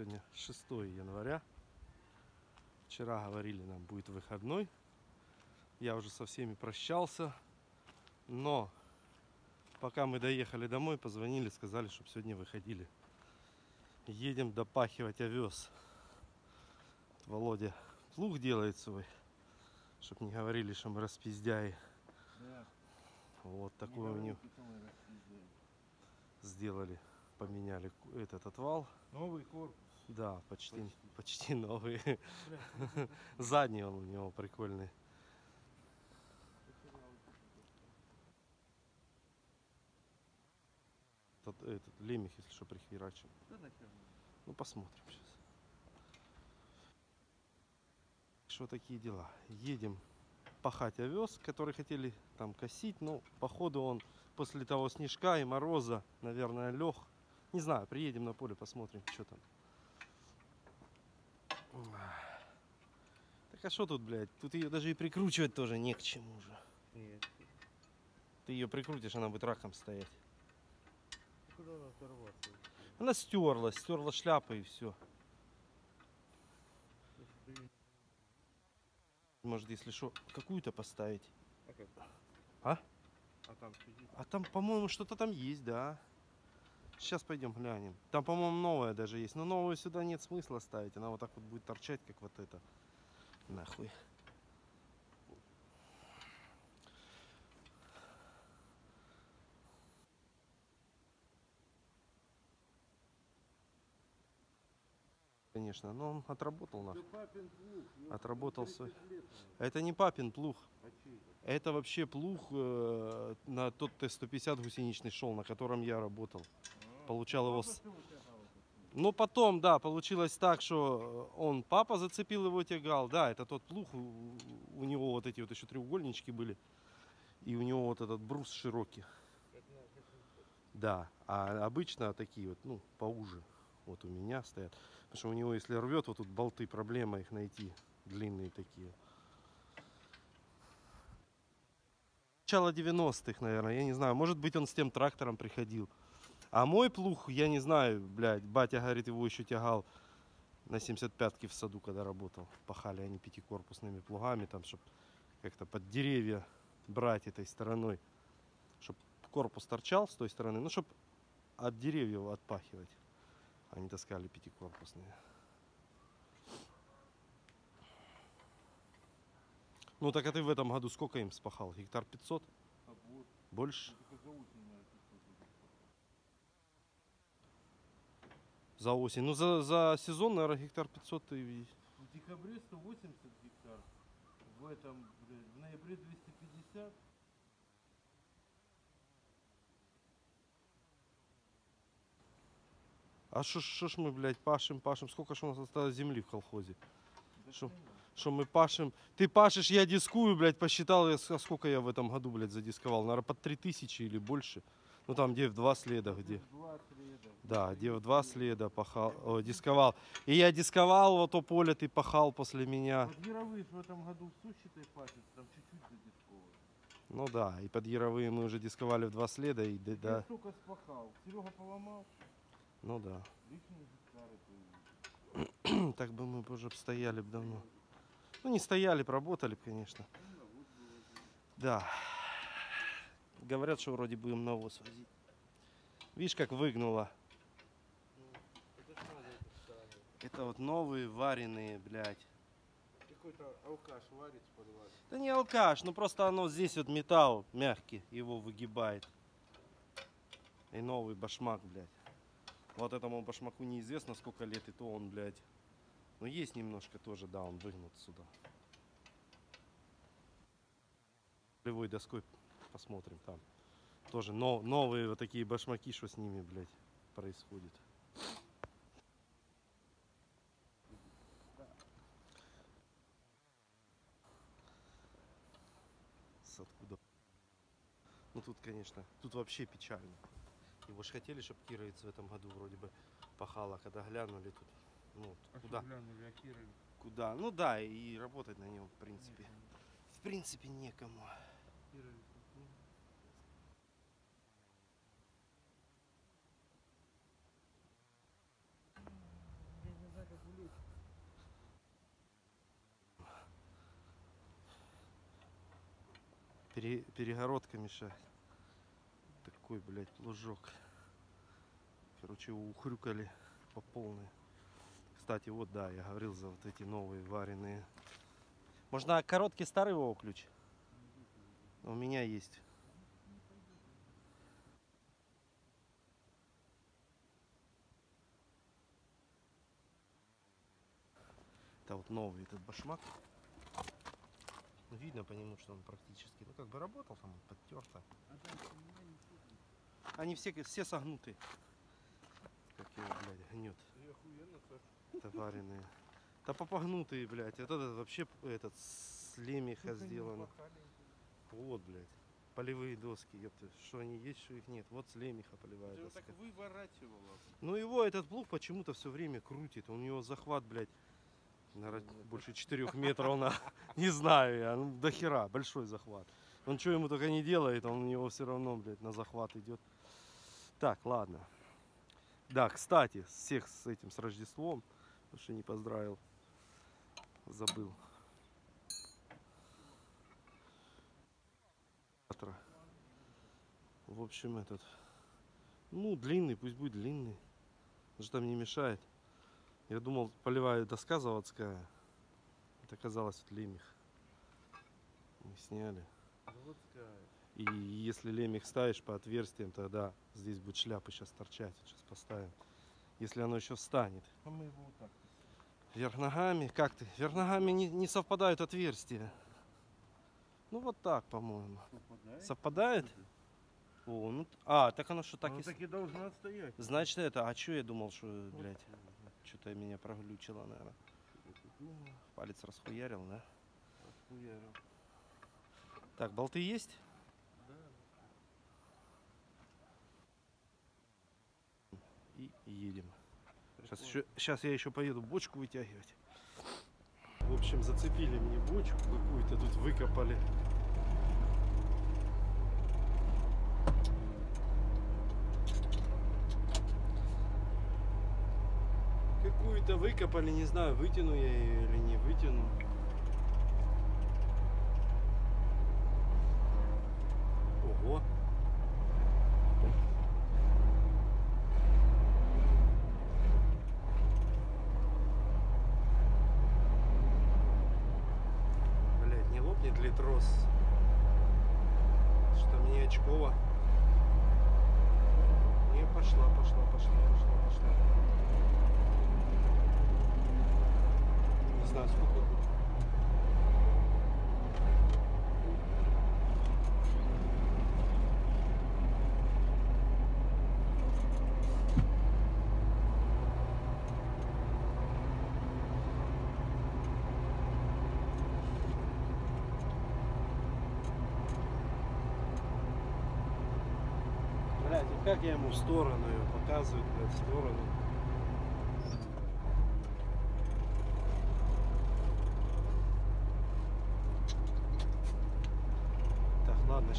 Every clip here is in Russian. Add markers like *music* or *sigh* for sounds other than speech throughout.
Сегодня 6 января. Вчера говорили, нам будет выходной. Я уже со всеми прощался. Но пока мы доехали домой, позвонили, сказали, чтобы сегодня выходили. Едем допахивать овес. Володя плуг делает свой. Чтоб не говорили, что мы распиздяи. Да. Вот такой у него сделали. Поменяли этот отвал. Новый корпус. Да, почти, Почти. почти *laughs* новый. Бля, *laughs* Задний он у него прикольный. Этот, этот лемех, если что, прихерачим. Да нахер. Ну, посмотрим сейчас. Что такие дела? Едем пахать овес, который хотели там косить, но походу он после того снежка и мороза, наверное, лег. Не знаю, приедем на поле, посмотрим, что там. Так а что тут, блядь? Тут ее даже и прикручивать тоже не к чему же. Нет. Ты ее прикрутишь, она будет раком стоять. Куда она оторваться? Она стерлась, стерла шляпы и все. Может, если что, какую-то поставить. А как? А? А там. А там, по-моему, что-то там есть, да. Сейчас пойдем глянем. Там, по-моему, новая даже есть. Но новую сюда нет смысла ставить. Она вот так вот будет торчать, как вот это. Нахуй. Конечно, но он отработал нахуй. ёпта, Отработал ну, свой. 30 лет, Это не папин наверное. А это? Вообще плуг э, на тот Т-150 гусеничный шел, на котором я работал. Получал ну, его с-. Но потом, да, получилось так, что э, он, папа зацепил его тягал. Да, это тот плуг, у, него вот эти вот еще треугольнички были. И у него вот этот брус широкий. Да, а обычно такие вот, ну, поуже. Вот у меня стоят. Потому что у него, если рвет, вот тут болты, проблема их найти. Длинные такие. Начало 90-х, наверное, я не знаю. Может быть, он с тем трактором приходил. А мой плуг, я не знаю, блядь, батя, говорит, его еще тягал на 75-ке в саду, когда работал. Пахали они пятикорпусными плугами, там, чтобы как-то под деревья брать этой стороной. Чтобы корпус торчал с той стороны, ну, чтобы от деревьев отпахивать. Они таскали пятикорпусные. Ну, так а ты в этом году сколько им спахал? Гектар 500? а Больше? ну, только за осень, наверное, 500 будет. За осень. Ну, за, за сезон, наверное, гектар 500 ты... и- В декабре 180 гектар. В этом, блядь, в ноябре 250. А что ж мы, блядь, пашем, пашем? Сколько ж у нас осталось земли в колхозе? Да. Что мы пашем? Ты пашешь, я дискую, блядь, посчитал, я, а сколько я в этом году, блядь, задисковал? Наверное, под 3000 или больше. Ну, там, где в два следа, где. Два среда. Да, где в два следа пахал, о, дисковал. И я дисковал, вот то поле ты пахал после меня. Вот Яровые в этом году в сущей там чуть-чуть задисковывают. Ну да, и под Яровые мы уже дисковали в два следа, и да, Я да. столько спахал. Серега поломал, ну да. *clears throat* Так бы мы уже стояли б давно. Ну не стояли, работали, б, конечно. Да. Говорят, что вроде будем навоз возить. Видишь, как выгнуло. Это вот новые вареные, блядь. Какой-то алкаш варит подвале. Да не алкаш, ну просто оно здесь вот металл мягкий, его выгибает. И новый башмак, блядь. Вот этому башмаку неизвестно сколько лет, и то он, блядь. Ну есть немножко тоже, да, он выгнут сюда. Полевой доской посмотрим там. Тоже но, новые вот такие башмаки, что с ними, блядь, происходит. С откуда? Ну тут, конечно, тут вообще печально. Его ж хотели, чтобы Кировец в этом году вроде бы пахала, когда глянули тут. Ну, А куда? глянули, а Куда? Ну да, и работать на нем, в принципе. В принципе, некому. Кира Пере- перегородка мешает. Такой, блядь, плужок. Короче, ухрюкали по полной. Кстати, вот да, я говорил за вот эти новые вареные. Можно короткий старый его ключ? У меня есть. Это вот новый этот башмак. Ну, видно по нему, что он практически, ну как бы работал там, подтерто. Они все, все согнуты. Как его, блядь, гнет. Товаренные. Да попогнутые, блядь. Это, этот вообще этот с лемеха сделано. Вот, блядь. Полевые доски, ёпта. Что они есть, что их нет. Вот с лемеха полевая его доска. так выворачивала. Ну его этот плуг почему-то все время крутит. У него захват, блядь, наверно, больше 4 метров на. *laughs* Не знаю я, ну до хера, большой захват. Он что ему только не делает, он у него все равно, блядь, на захват идет. Так, ладно. Да, кстати, всех с этим, с Рождеством, потому что не поздравил, забыл. В общем, этот, ну, длинный, пусть будет длинный. Он же там не мешает. Я думал, полевая доска заводская. Это оказалось вот лемех. Мы сняли. Заводская. И если лемех ставишь по отверстиям, тогда здесь будет шляпа сейчас торчать. Сейчас поставим. Если оно еще встанет. А мы его вот так. Вверх ногами, как ты? Вверх ногами не, не совпадают отверстия. Ну вот так, по-моему. Попадает. Совпадает? О, ну, а, так оно что так Оно и... так и должно стоять. Значит это, а что я думал, что, блядь, что-то меня проглючило, наверное. Ну, Палец расхуярил, да? хуярил. Так, болты есть? Да. И едем. Сейчас, еще, сейчас я еще поеду бочку вытягивать. В общем, зацепили мне бочку какую-то тут выкопали. Какую-то выкопали, не знаю, вытяну я ее или не вытяну. Ого. Блять, не лопнет ли трос? Что мне очково? Не, пошла, пошла, пошла, пошла, пошла. Не знаю, сколько тут. Блять, и как я ему в сторону ее показываю, блядь, в сторону. Так, ладно,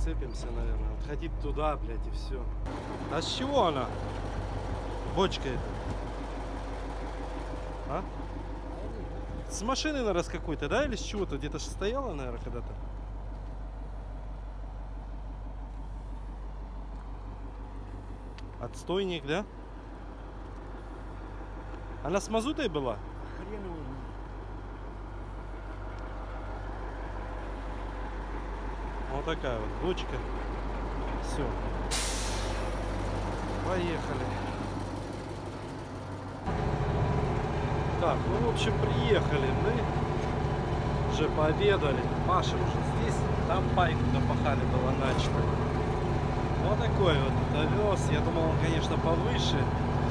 перецепимся, наверное. Отходить туда, блядь, и все. А с чего она? Бочка эта. А? С машины, наверное, с какой-то, да? Или с чего-то? Где-то же стояла, наверное, когда-то. Отстойник, да? Она с мазутой была? Хрен его Вот такая вот бочка. Все. Поехали. Так, ну в общем приехали мы. Уже пообедали. Маша уже здесь. Там пайку допахали было начато. Вот такой вот овес. Я думал, он, конечно, повыше,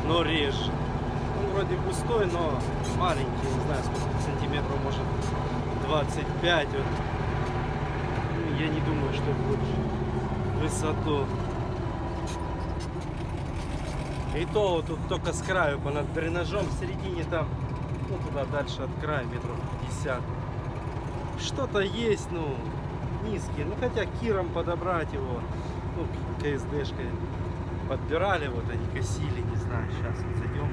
но реже. Он вроде густой, но маленький. Не знаю, сколько сантиметров, может 25. Вот. Я не думаю, что больше высоту. И то вот тут только с краю, понад дренажом в середине там, ну туда дальше от края метров 50. Что-то есть, ну, низкий. Ну хотя киром подобрать его, ну, КСДшкой подбирали, вот они косили, не знаю, сейчас вот зайдем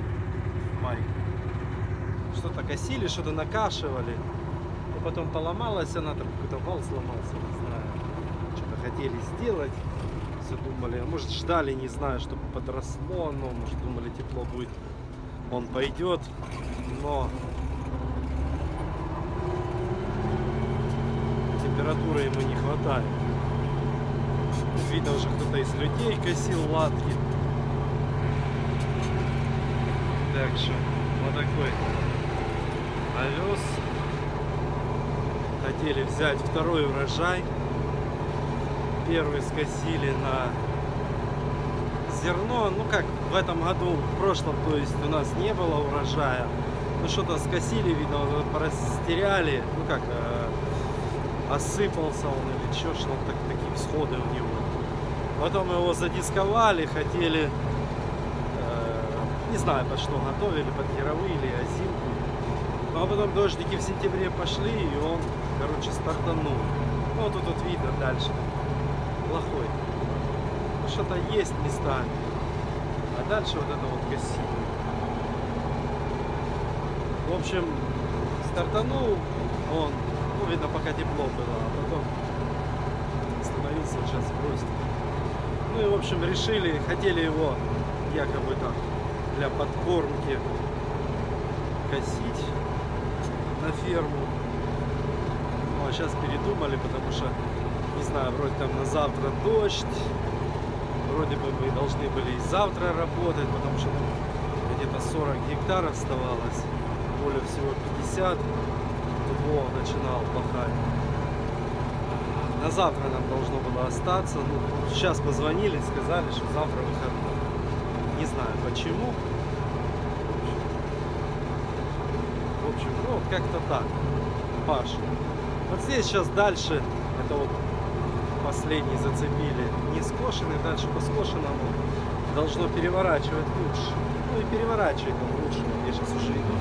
в май. Что-то косили, что-то накашивали. И потом поломалась она, там какой-то вал сломался, не знаю. Хотели сделать. Все думали, а может ждали, не знаю, чтобы подросло, но может думали тепло будет, он пойдет, но температуры ему не хватает. Видно уже кто-то из людей косил латки. Так что вот такой овес. Хотели взять второй урожай. Первый скосили на зерно. Ну как в этом году, в прошлом, то есть у нас не было урожая. Ну что-то скосили, видно, вот растеряли. Ну как, э, осыпался он или что, что он так, такие всходы у него. Потом его задисковали, хотели, э, не знаю, под что готовили, под яровые или озимку. Ну а потом дождики в сентябре пошли, и он, короче, стартанул. Ну вот тут вот видно дальше, плохой. Ну, что-то есть местами. А дальше вот это вот косили. В общем, стартанул он, ну, видно, пока тепло было, а потом остановился сейчас в росте. Ну и, в общем, решили, хотели его якобы там для подкормки косить на ферму. Ну а сейчас передумали, потому что, знаю, вроде там на завтра дождь. Вроде бы мы должны были и завтра работать, потому что где-то 40 гектаров оставалось. Более всего 50. Тут Вова начинал пахать. На завтра нам должно было остаться. Ну, сейчас позвонили, сказали, что завтра выходной. Не знаю почему. В общем, ну как-то так. Паш. Вот здесь сейчас дальше, это вот последний зацепили, не скошенный, дальше по скошенному должно переворачивать лучше. Ну и переворачивать он лучше. Я сейчас уже иду.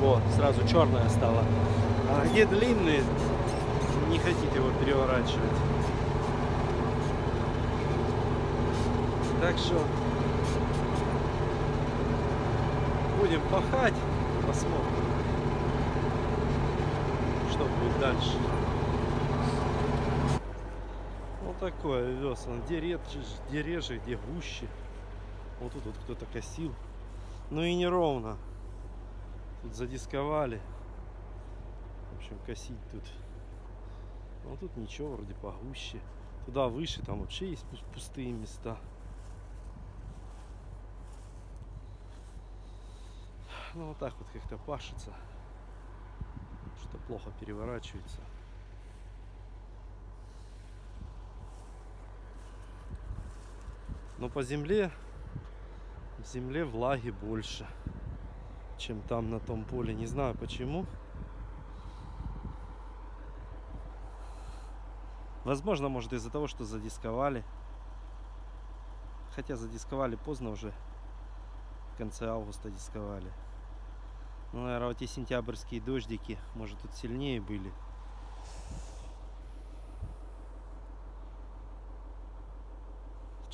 Вот, сразу черная стала. А где длинный, не хотите его переворачивать. Так что будем пахать, посмотрим, что будет дальше. Овес. Он где реже, где реже, где гуще. Вот тут вот кто-то косил. Ну и неровно. Тут задисковали. В общем, косить тут. Ну тут ничего, вроде погуще. Туда выше, там вообще есть пус- пустые места. Ну вот так вот как-то пашется. Что плохо переворачивается. Но по земле, в земле влаги больше, чем там на том поле. Не знаю почему. Возможно, может из-за того, что задисковали. Хотя задисковали поздно уже. В конце августа дисковали. Ну, наверное, вот эти сентябрьские дождики, может, тут сильнее были.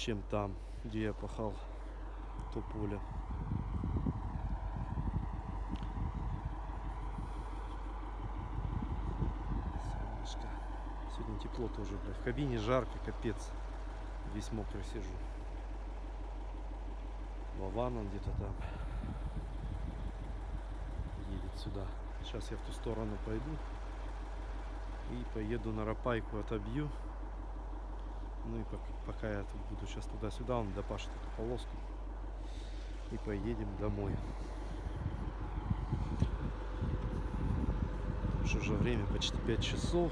Чем там, где я пахал то поле. Солнышко. Сегодня тепло тоже, блядь. В кабине жарко, капец. Весь мокрый сижу. Вован он где-то там. Едет сюда. Сейчас я в ту сторону пойду. И поеду на Рапайку отобью. Ну и пок- пока я тут буду сейчас туда-сюда, он допашет эту полоску. И поедем домой. Потому что уже время почти 5 часов.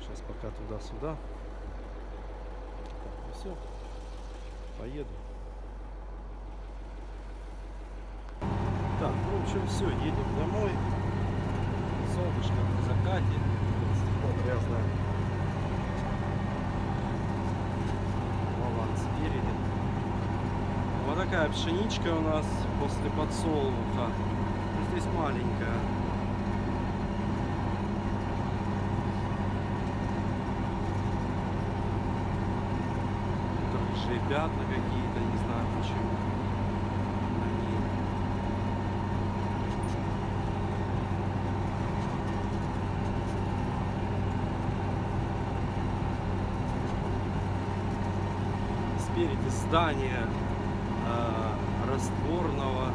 Сейчас пока туда-сюда. Так, все. Поеду. Так, ну в общем все, едем домой. Солнышко на закате. Стекло грязное. такая пшеничка у нас после подсолнуха. Ну, здесь маленькая. Рыжие пятна какие-то, не знаю почему. Спереди здание а, растворного.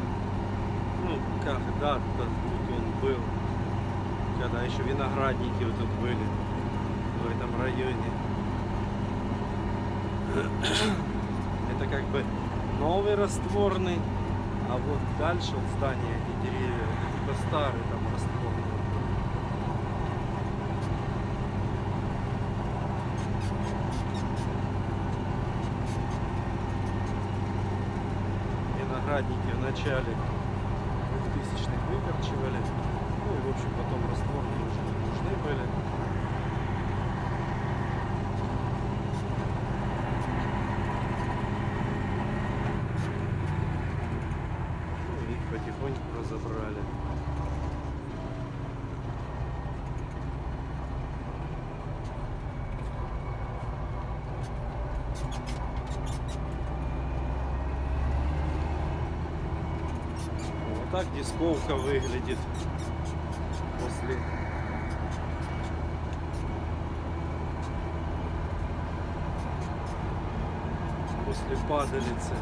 Ну, когда-то тут он был. Когда еще виноградники вот тут были в этом районе. *coughs* Это как бы новый растворный, а вот дальше вот здание, эти деревья, это типа старый там растворный. Виноградники в начале 2000-х выкорчевали. Ну и в общем потом растворные уже не нужны были. Ну, их потихоньку разобрали. Вот так дисковка выглядит после после падалицы.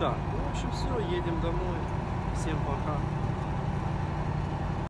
Так, ну, в общем, все, едем домой. Всем пока.